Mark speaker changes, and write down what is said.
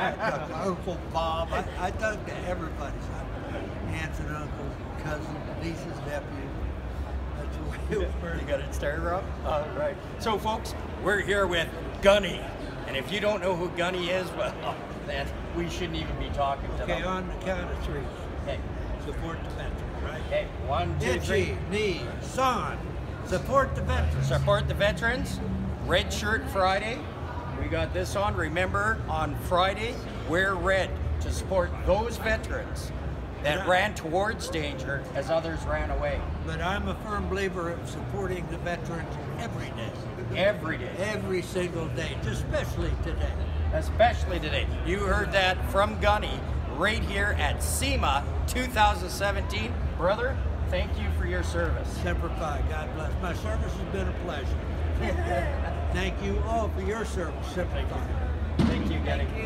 Speaker 1: I talk to Uncle Bob. I, I talk to everybody. Aunts and uncles, cousins, nieces, nephews. That's the way it
Speaker 2: You
Speaker 1: works.
Speaker 2: got it started, Rob? All right. So, folks, we're here with Gunny. And if you don't know who Gunny is, well, then we shouldn't even be talking to
Speaker 1: Okay,
Speaker 2: them.
Speaker 1: on the count of three.
Speaker 2: Okay.
Speaker 1: Support the veterans, right?
Speaker 2: Okay. One, two, three.
Speaker 1: Itchy, knee, son. Support the veterans.
Speaker 2: Support the veterans. Red Shirt Friday. We got this on. Remember, on Friday, wear red to support those veterans that
Speaker 1: Yeah.
Speaker 2: ran towards danger as others ran away.
Speaker 1: But I'm a firm believer of supporting the veterans every day.
Speaker 2: Every day.
Speaker 1: Every single day, especially today.
Speaker 2: especially today. You heard that from Gunny right here at SEMA 2017. Brother, thank you for your service.
Speaker 1: Semper Fi, God bless. My service has been a pleasure. Thank you all for your service,
Speaker 2: Thank you.
Speaker 1: Thank you.